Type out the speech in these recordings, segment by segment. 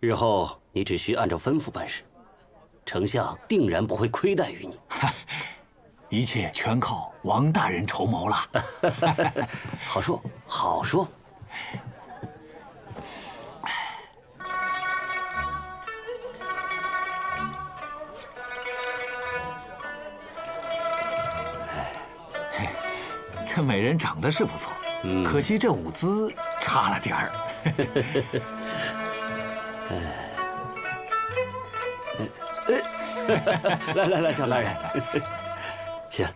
日后你只需按照吩咐办事，丞相定然不会亏待于你。一切全靠王大人筹谋了。好 说好说。这美人长得是不错，可惜这舞姿差了点儿。来来来，张大人，请。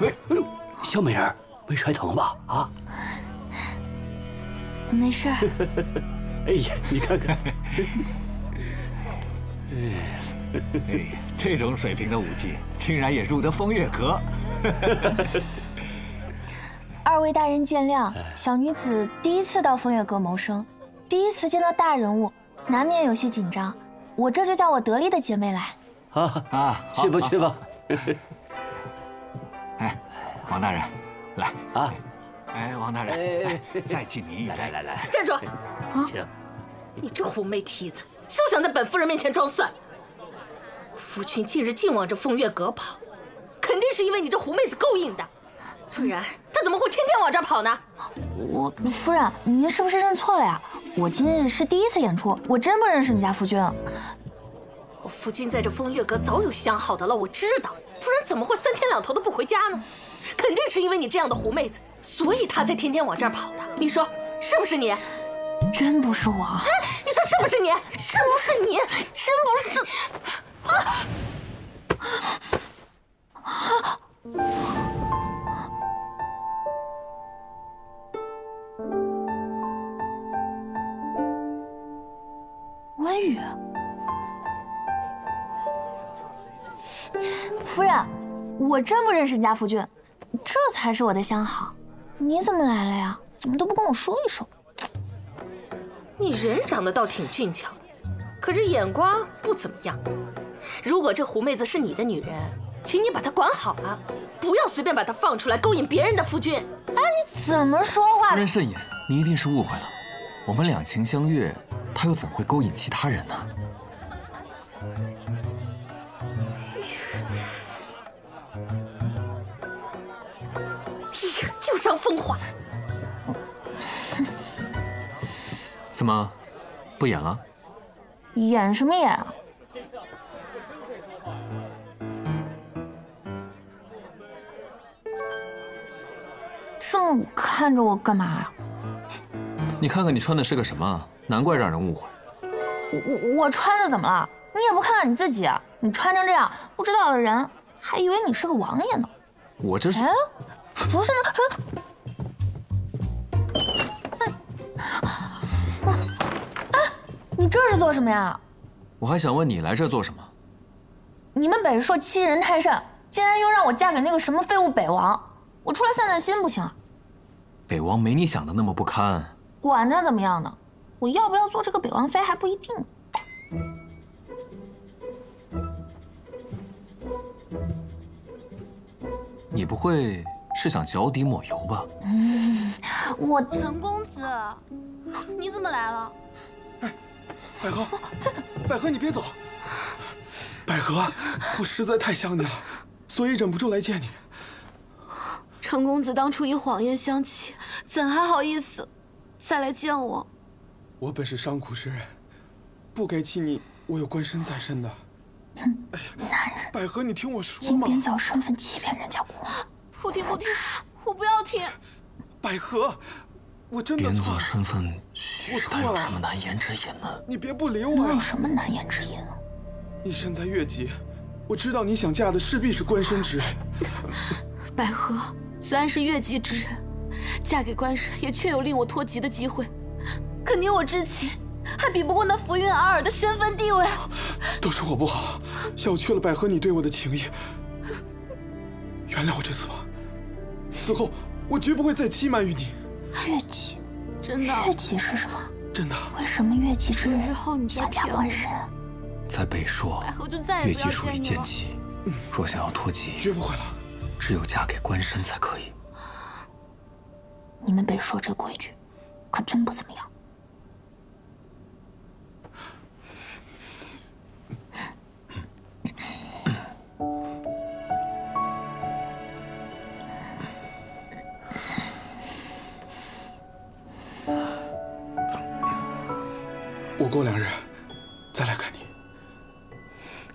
哎呦，小美人没摔疼吧？啊？没事。哎呀，你看看。哎，这种水平的武技，竟然也入得风月阁。二位大人见谅，小女子第一次到风月阁谋生，第一次见到大人物，难免有些紧张。我这就叫我得力的姐妹来。啊啊，去吧去吧。哎，王大人，来啊！哎，王大人，再敬您一杯。来来来，站住！请。你这狐媚蹄子，休想在本夫人面前装蒜。夫君近日竟往这风月阁跑，肯定是因为你这狐妹子勾引的，不然他怎么会天天往这儿跑呢？我夫人，您是不是认错了呀？我今日是第一次演出，我真不认识你家夫君。我夫君在这风月阁早有相好的了，我知道，不然怎么会三天两头的不回家呢？肯定是因为你这样的狐妹子，所以他才天天往这儿跑的。你说是不是你？真不是我。哎，你说是不是你？是不是你？真不是。啊！我真不认识你家夫君，这才是我的相好。你怎么来了呀？怎么都不跟我说一声？你人长得倒挺俊俏的，可是眼光不怎么样。如果这狐妹子是你的女人，请你把她管好了，不要随便把她放出来勾引别人的夫君。哎，你怎么说话？夫人慎言，你一定是误会了。我们两情相悦，她又怎会勾引其他人呢？风化。怎么，不演了？演什么演啊？这么看着我干嘛呀？你看看你穿的是个什么，难怪让人误会。我我我穿的怎么了？你也不看看你自己，你穿成这样，不知道的人还以为你是个王爷呢。我这是……哎，不是那…… 这是做什么呀？我还想问你来这做什么？你们北朔欺人太甚，竟然又让我嫁给那个什么废物北王，我出来散散心不行？北王没你想的那么不堪，管他怎么样呢，我要不要做这个北王妃还不一定。你不会是想脚底抹油吧？嗯，我陈公子，你怎么来了？哎，百合，百合，你别走。百合，我实在太想你了，所以忍不住来见你。程公子当初以谎言相欺，怎还好意思再来见我？我本是伤苦之人，不该欺你。我有官身在身的。哼，哎呀，男人，百合，你听我说嘛。金边角身份欺骗人家姑娘，不听不听，我不要听。百合，我真的错了。边角身份，许是他有什么难言之隐呢？你别不理我。有什么难言之隐啊？你身在越级，我知道你想嫁的势必是官绅之人。百合。虽然是越级之人，嫁给官绅也确有令我脱籍的机会。可你我之情，还比不过那浮云尔尔的身份地位。都是我不好，小觑了百合你对我的情谊。原谅我这次吧，此后我绝不会再欺瞒于你。越级，真的？越级是什么？真的。为什么越级之人想嫁官绅？在北朔，越级属于贱籍，若想要脱籍，绝不会了。只有嫁给官绅才可以。你们北朔这规矩，可真不怎么样。过两日再来看你。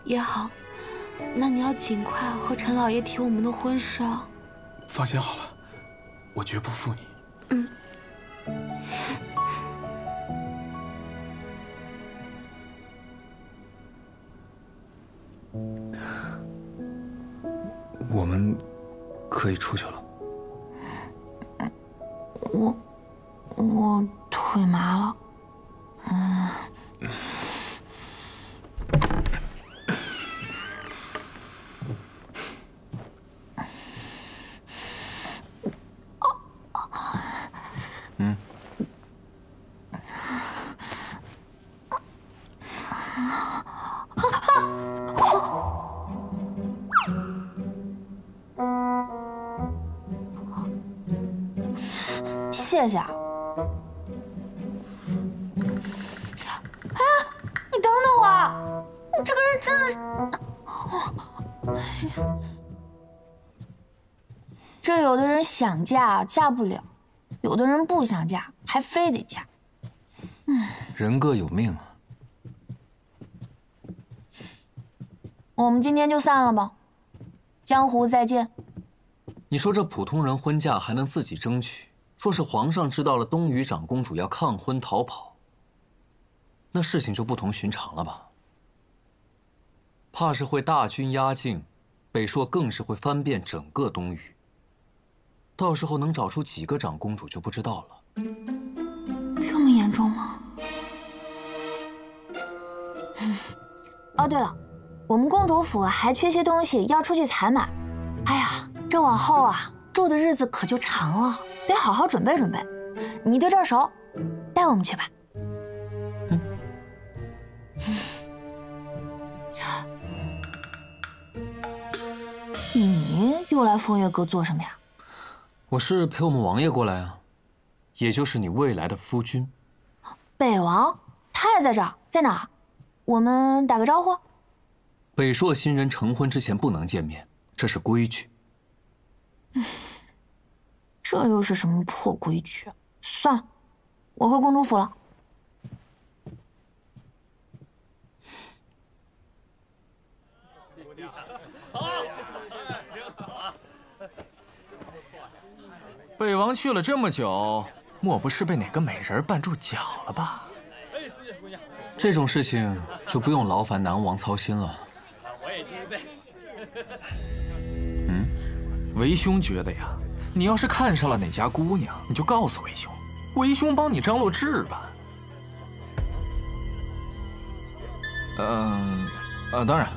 也好，那你要尽快和陈老爷提我们的婚事啊。放心好了，我绝不负你。嗯。我们可以出去了。我我腿麻了，嗯。嗯。谢谢啊！想嫁嫁不了，有的人不想嫁还非得嫁。嗯，人各有命啊。我们今天就散了吧，江湖再见。你说这普通人婚嫁还能自己争取？若是皇上知道了东隅长公主要抗婚逃跑，那事情就不同寻常了吧？怕是会大军压境，北朔更是会翻遍整个东域。到时候能找出几个长公主就不知道了。这么严重吗？哦，对了，我们公主府还缺些东西要出去采买。哎呀，这往后啊，住的日子可就长了。得好好准备准备，你对这儿熟，带我们去吧。你又来风月阁做什么呀？我是陪我们王爷过来啊，也就是你未来的夫君。北王，他也在这儿，在哪儿？我们打个招呼。北朔新人成婚之前不能见面，这是规矩。这又是什么破规矩？算了，我回公主府了。北王去了这么久，莫不是被哪个美人绊住脚了吧？哎，四姐，姑娘这种事情就不用劳烦南王操心了。我也接嗯，为兄觉得呀。你要是看上了哪家姑娘，你就告诉为兄，为兄帮你张罗置办。嗯，呃，当然，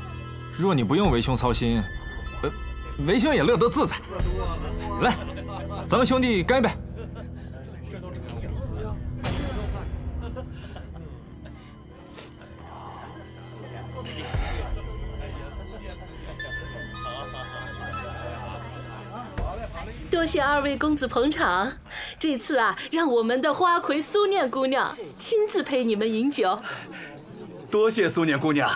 若你不用为兄操心，呃，为兄也乐得自在。来，咱们兄弟干一杯。多谢二位公子捧场，这次啊，让我们的花魁苏念姑娘亲自陪你们饮酒。多谢苏念姑娘。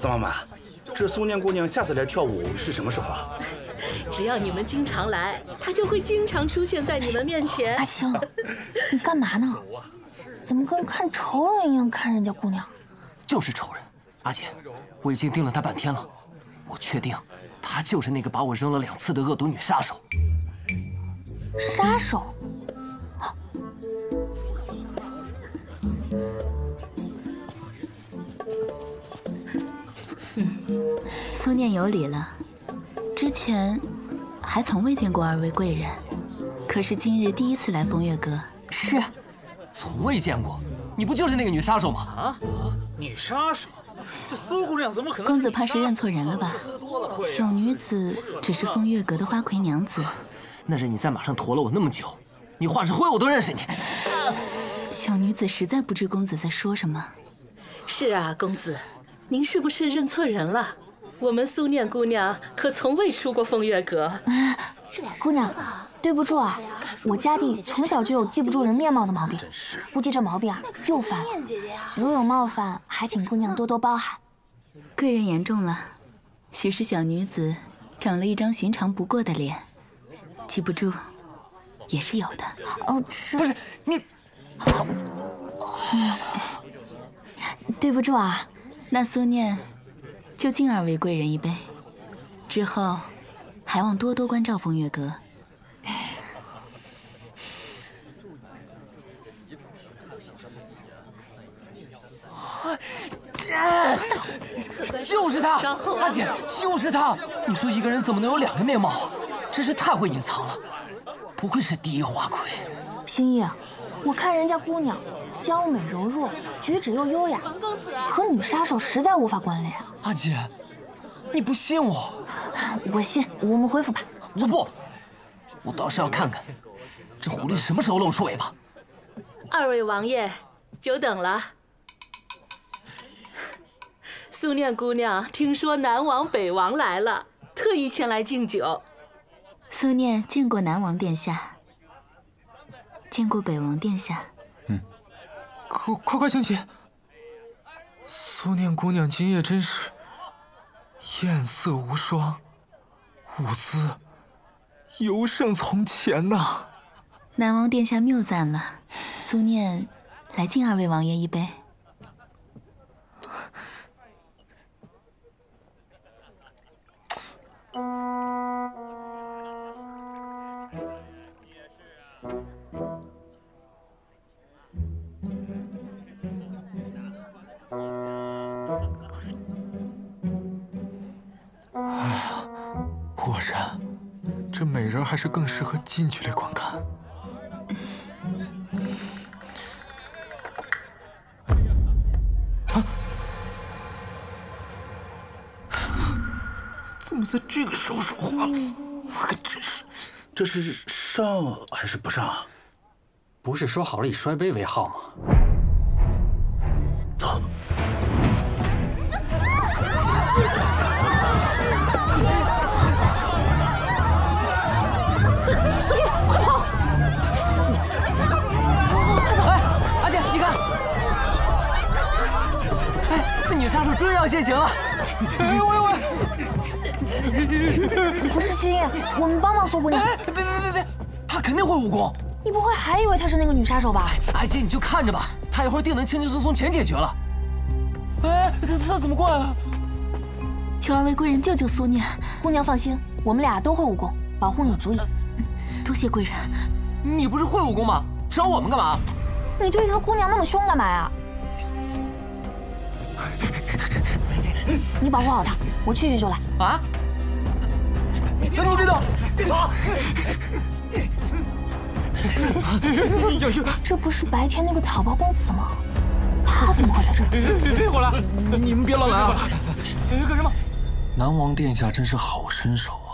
曾妈妈，这苏念姑娘下次来跳舞是什么时候啊？只要你们经常来，她就会经常出现在你们面前。阿星，你干嘛呢？怎么跟看仇人一样看人家姑娘？就是仇人，阿姐，我已经盯了她半天了，我确定，她就是那个把我扔了两次的恶毒女杀手。杀手？苏念有礼了。之前还从未见过二位贵人，可是今日第一次来风月阁。是，从未见过。你不就是那个女杀手吗？啊，女杀手？这苏姑娘怎么可能？公子怕是认错人了吧？小女子只是风月阁的花魁娘子。那是你在马上驮了我那么久，你化成灰我都认识你。小女子实在不知公子在说什么。是啊，公子，您是不是认错人了？我们苏念姑娘可从未出过风月阁。姑娘，对不住啊，我家弟从小就有记不住人面貌的毛病，估计这毛病啊又犯了。如有冒犯，还请姑娘多多包涵。贵人言重了，许是小女子长了一张寻常不过的脸，记不住也是有的。哦，是不是你？对不住啊，那苏念就敬二位贵人一杯，之后还望多多关照风月阁。就是他，阿姐，就是他。你说一个人怎么能有两个面貌啊？真是太会隐藏了，不愧是第一花魁。星夜，我看人家姑娘娇美柔弱，举止又优雅，和女杀手实在无法关联。阿姐，你不信我？我信。我们回府吧。我不，我倒是要看看这狐狸什么时候露出尾巴。二位王爷，久等了。苏念姑娘听说南王、北王来了，特意前来敬酒。苏念见过南王殿下，见过北王殿下。嗯，快快快请起。苏念姑娘今夜真是艳色无双，舞姿尤胜从前呐。南王殿下谬赞了，苏念来敬二位王爷一杯。人还是更适合近距离观看。啊！怎么在这个时候说话了？我可真是……这是上还是不上？不是说好了以摔杯为号吗？喂喂！不是星夜，我们帮帮苏姑娘。别别别别，她肯定会武功。你不会还以为她是那个女杀手吧？阿姐，你就看着吧，她一会儿定能轻轻松松全解决了。哎，她她怎么过来了？求二位贵人救救苏念。姑娘放心，我们俩都会武功，保护你足矣。多谢贵人。你不是会武功吗？找我们干嘛？你对一个姑娘那么凶干嘛呀？你保护好他，我去去就来。啊！你别动！别跑！这不是白天那个草包公子吗？他怎么会在这儿？别过来！你们别乱来啊！干什么？南王殿下真是好身手啊！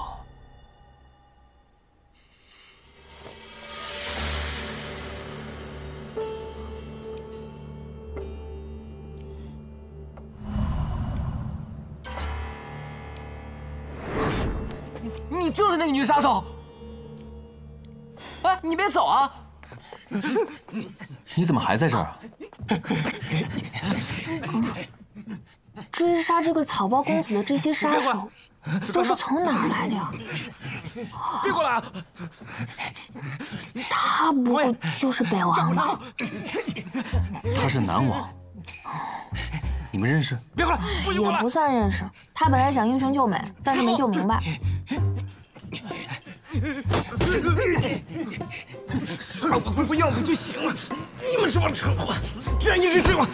杀手！哎，你别走啊！你怎么还在这儿啊？追杀这个草包公子的这些杀手，都是从哪儿来的呀？别过来！啊！他不会就是北王吧？他是南王，你们认识？别过来！也不算认识。他本来想英雄救美，但是没救明白。杀我做做样子就行了，你们这帮蠢货，居然一直追我！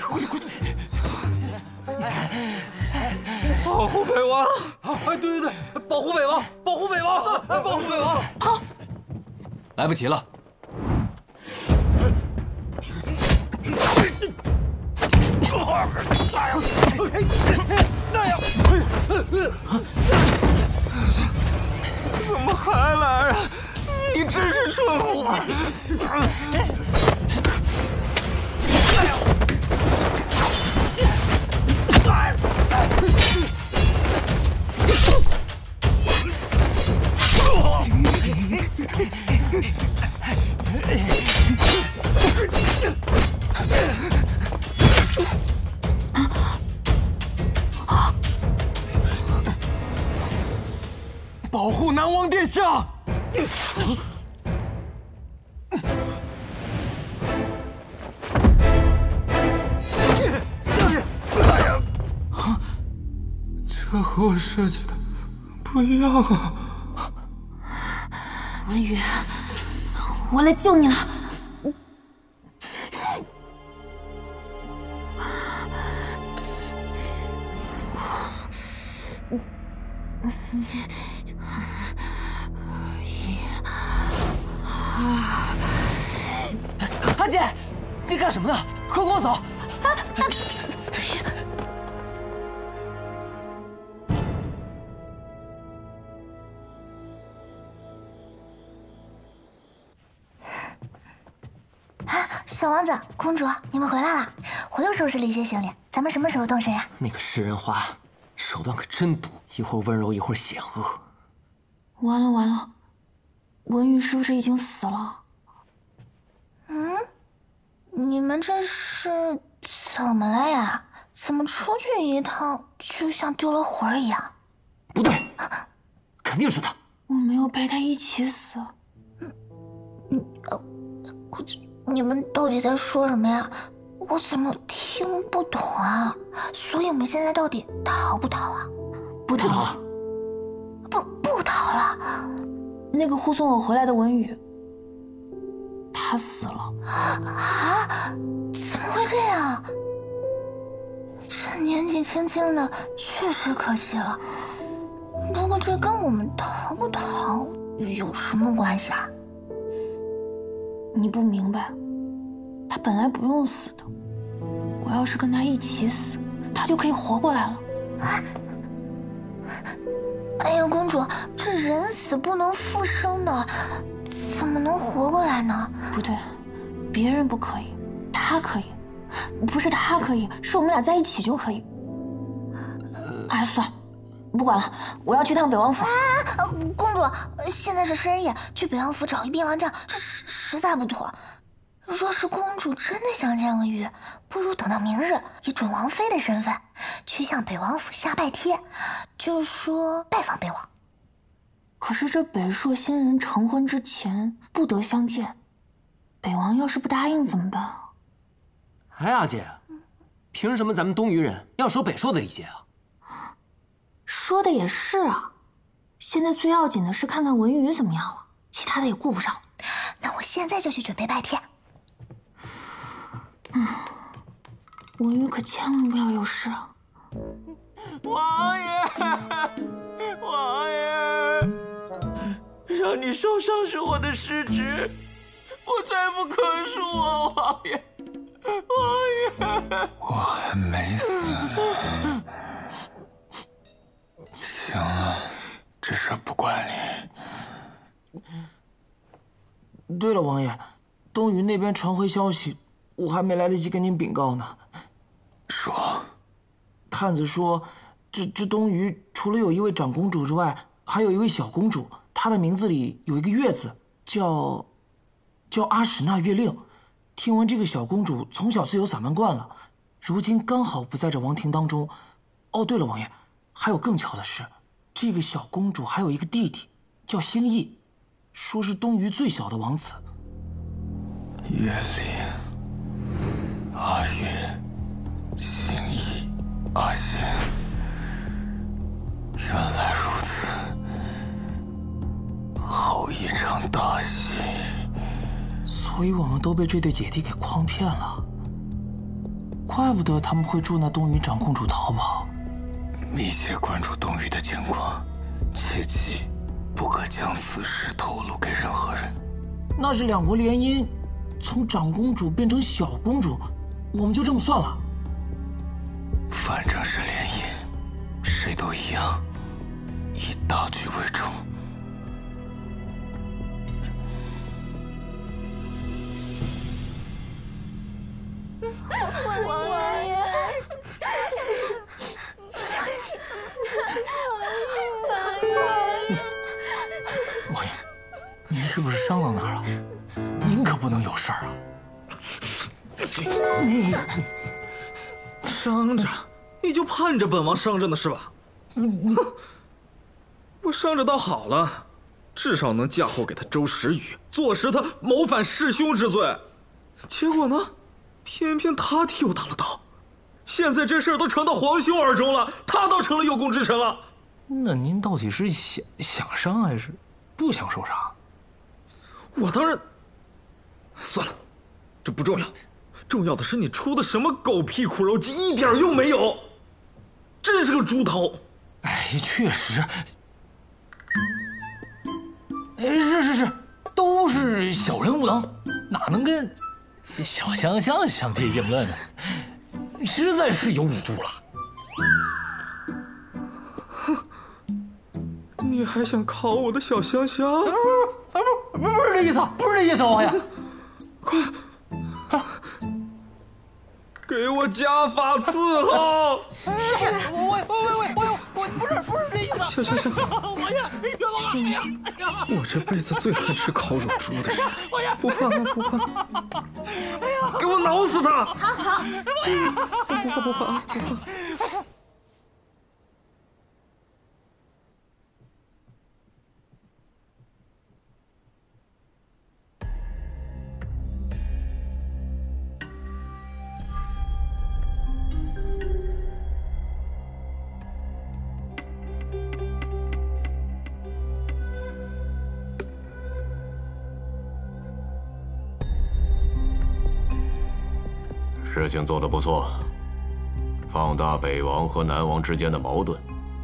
快点快点！保护北王！哎，对对对，保护北王，保护北王，保护北王！好，来不及了。那样，怎么还来啊？你真是蠢货！保护南王殿下！这和我设计的不一样啊！文宇，我来救你了。一些行李，咱们什么时候动身呀？那个食人花手段可真毒，一会儿温柔，一会儿险恶。完了完了，文宇是不是已经死了？嗯，你们这是怎么了呀？怎么出去一趟就像丢了魂儿一样？不对，肯定是他。我没有陪他一起死。你们到底在说什么呀？我怎么听不懂啊？所以我们现在到底逃不逃啊？不逃，不不逃了。那个护送我回来的文宇，他死了。啊？怎么会这样？这年纪轻轻的，确实可惜了。不过这跟我们逃不逃有什么关系啊？你不明白，他本来不用死的。我要是跟他一起死，他就可以活过来了。啊！哎呀，公主，这人死不能复生的，怎么能活过来呢？不对，别人不可以，他可以。不是他可以，是我们俩在一起就可以。哎，算了，不管了，我要去趟北王府。啊，公主，现在是深夜，去北王府找一槟榔匠，这实实在不妥。若是公主真的想见文宇，不如等到明日，以准王妃的身份去向北王府下拜帖，就说拜访北王。可是这北朔新人成婚之前不得相见，北王要是不答应怎么办？哎，阿姐，凭什么咱们东隅人要守北朔的礼节啊？说的也是啊，现在最要紧的是看看文宇怎么样了，其他的也顾不上。那我现在就去准备拜帖。嗯，文宇可千万不要有事啊！王爷，王爷，让你受伤是我的失职，我罪不可恕啊，王爷，王爷。我还没死呢。行了，这事不怪你。对了，王爷，东隅那边传回消息，我还没来得及跟您禀告呢。说，探子说，这这东隅除了有一位长公主之外，还有一位小公主，她的名字里有一个月字，叫叫阿史那月令。听闻这个小公主从小自由散漫惯了，如今刚好不在这王庭当中。哦，对了，王爷，还有更巧的是，这个小公主还有一个弟弟，叫兴义。说是东隅最小的王子。月令、阿月、兴义、阿信，原来如此，好一场大戏。所以我们都被这对姐弟给诓骗了。怪不得他们会助那东隅长公主逃跑。密切关注东隅的情况，切记。不可将此事透露给任何人。那是两国联姻，从长公主变成小公主，我们就这么算了。反正是联姻，谁都一样，以大局为重。王爷，王爷，王爷，您是不是伤到哪儿了？您可不能有事儿啊！你伤着，你就盼着本王伤着呢是吧？我伤着倒好了，至少能嫁祸给他周时雨，坐实他谋反弑兄之罪。结果呢，偏偏他替我挡了刀。现在这事儿都传到皇兄耳中了，他倒成了有功之臣了。那您到底是想想伤还是不想受伤？我当然。算了，这不重要，重要的是你出的什么狗屁苦肉计，一点用没有，真是个猪头。哎，确实，是是是，都是小人无能，哪能跟小香香相提并论呢？实在是有捂住了。哼，你还想考我的小香香？不不不不不是这意思，不是这意思，王爷。快，给我加法伺候！是，我我我我我我不是不是这意思。行行行，王爷，别往哎呀！我这辈子最恨吃烤乳猪的人，不怕不怕。哎呀，给我挠死他！好好，王爷，不怕不怕不怕。事情做得不错，放大北王和南王之间的矛盾，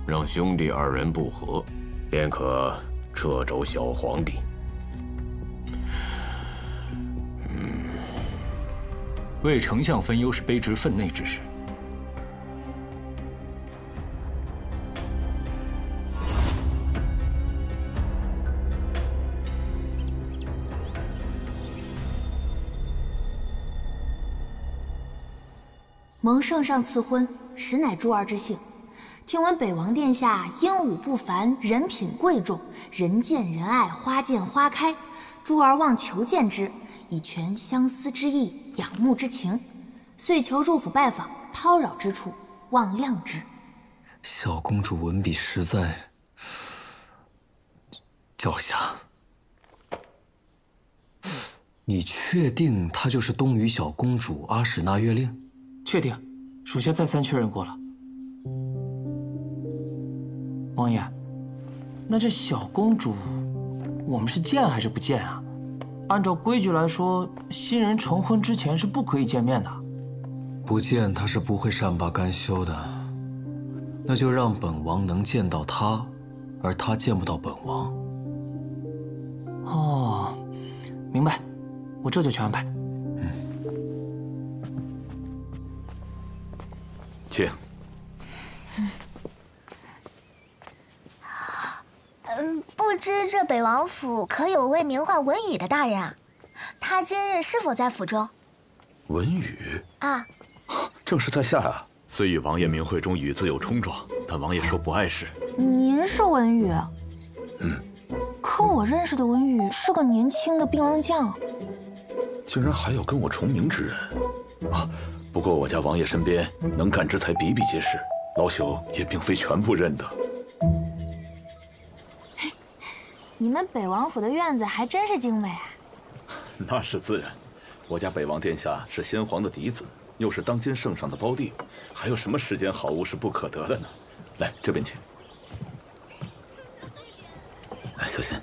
让兄弟二人不和，便可撤走小皇帝。嗯，为丞相分忧是卑职分内之事。蒙圣上赐婚，实乃珠儿之幸。听闻北王殿下英武不凡，人品贵重，人见人爱，花见花开。珠儿望求见之，以全相思之意，仰慕之情，遂求入府拜访。叨扰之处，望谅之。小公主文笔实在叫侠。你确定她就是东隅小公主阿史那月令？确定，属下再三确认过了。王爷，那这小公主，我们是见还是不见啊？按照规矩来说，新人成婚之前是不可以见面的。不见她是不会善罢甘休的。那就让本王能见到她，而她见不到本王。哦，明白，我这就去安排。请。嗯，不知这北王府可有位名唤文宇的大人啊？他今日是否在府中？文宇啊，正是在下啊。虽与王爷名讳中宇字有冲撞，但王爷说不碍事。您是文宇？嗯。可我认识的文宇是个年轻的槟榔匠。竟然还有跟我重名之人啊！不过我家王爷身边能干之才比比皆是，老朽也并非全部认得。你们北王府的院子还真是精美啊！那是自然，我家北王殿下是先皇的嫡子，又是当今圣上的胞弟，还有什么世间好物是不可得的呢？来，这边请。来，小心。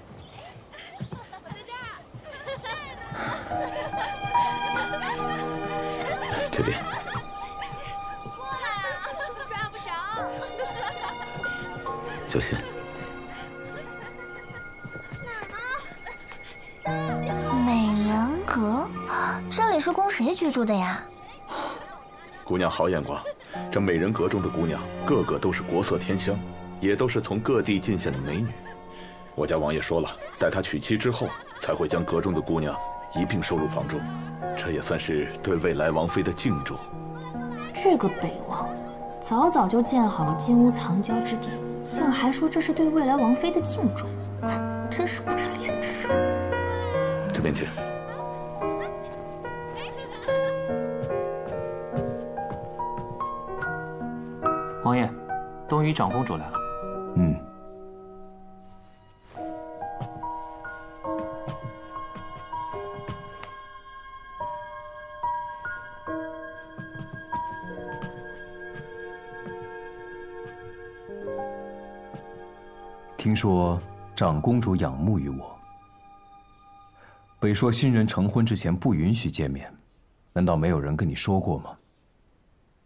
这边。过来啊，抓不着。小心。美人阁，这里是供谁居住的呀？姑娘好眼光，这美人阁中的姑娘个个都是国色天香，也都是从各地进献的美女。我家王爷说了，待他娶妻之后，才会将阁中的姑娘一并收入房中。这也算是对未来王妃的敬重。这个北王，早早就建好了金屋藏娇之地，竟还说这是对未来王妃的敬重。真是不知廉耻。这边请。王爷，东夷长公主来了。说长公主仰慕于我，北说新人成婚之前不允许见面，难道没有人跟你说过吗？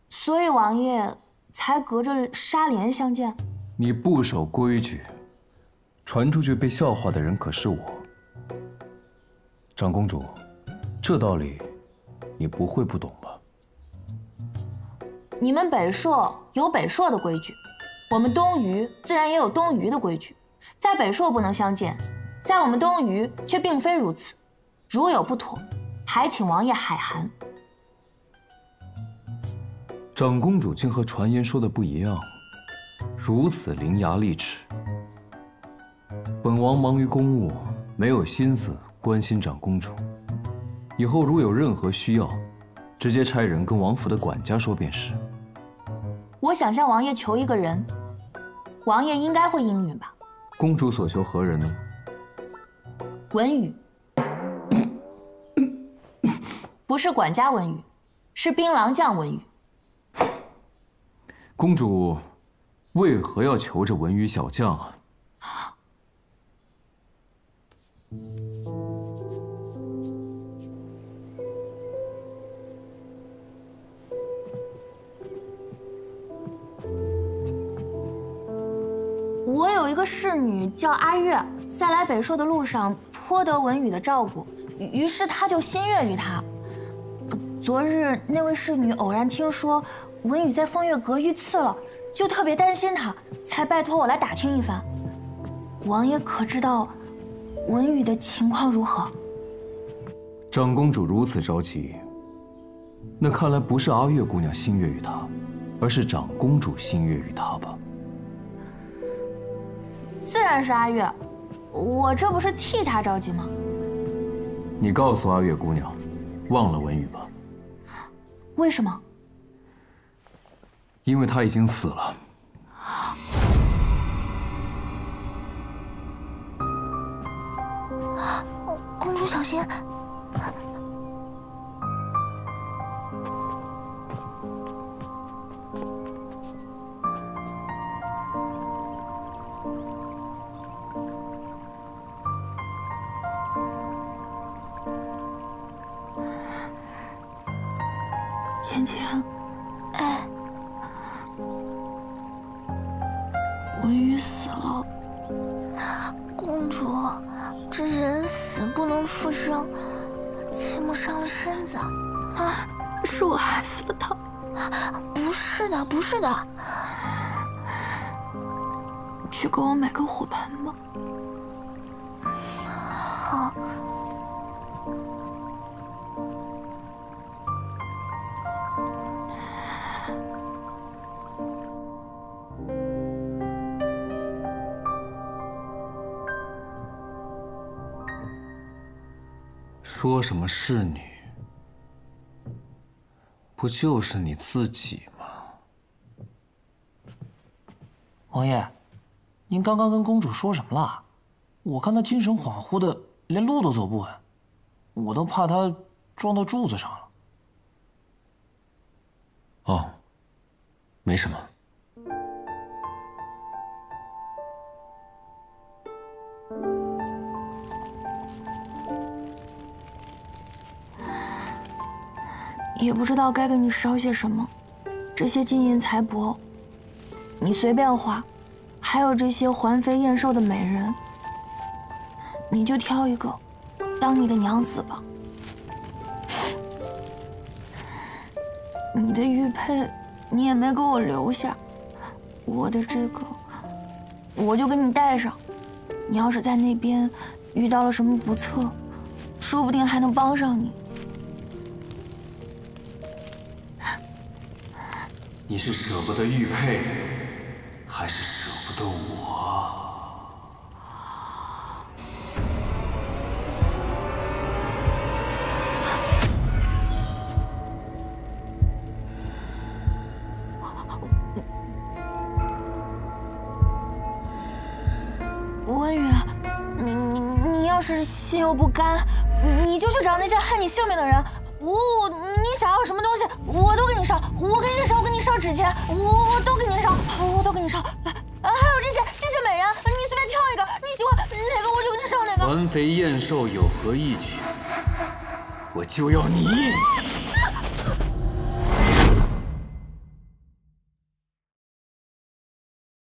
所以王爷才隔着纱帘相见。你不守规矩，传出去被笑话的人可是我。长公主，这道理你不会不懂吧？你们北朔有北朔的规矩。我们东隅自然也有东隅的规矩，在北朔不能相见，在我们东隅却并非如此。如有不妥，还请王爷海涵。长公主竟和传言说的不一样，如此伶牙俐齿。本王忙于公务，没有心思关心长公主。以后如有任何需要，直接差人跟王府的管家说便是。我想向王爷求一个人，王爷应该会应允吧？公主所求何人呢？文宇，不是管家文宇，是槟榔匠文宇。公主为何要求这文宇小将啊？侍女叫阿月，在来北朔的路上颇得文宇的照顾，于是他就心悦于他。昨日那位侍女偶然听说文宇在风月阁遇刺了，就特别担心他，才拜托我来打听一番。王爷可知道文宇的情况如何？长公主如此着急，那看来不是阿月姑娘心悦于他，而是长公主心悦于他吧？自然是阿月，我这不是替他着急吗？你告诉阿月姑娘，忘了文宇吧。为什么？因为他已经死了。公主小心！的，不是的。去给我买个火盆吧。好。说什么侍女，不就是你自己吗？王爷，您刚刚跟公主说什么了？我看她精神恍惚的，连路都走不稳，我都怕她撞到柱子上了。哦，没什么。也不知道该给你烧些什么，这些金银财帛，你随便花，还有这些环肥燕瘦的美人，你就挑一个，当你的娘子吧。你的玉佩，你也没给我留下，我的这个，我就给你带上。你要是在那边遇到了什么不测，说不定还能帮上你。你是舍不得玉佩，还是舍不得我。啊温宇你你你要是心有不甘你就去找那些害你性命的人。我你想要什么东西我都给你烧我给你烧我给你烧纸钱我我都给你上，我都给你烧。来，还有这些这些美人，你随便挑一个，你喜欢哪个我就给你上哪个。环肥燕瘦有何益处？我就要你！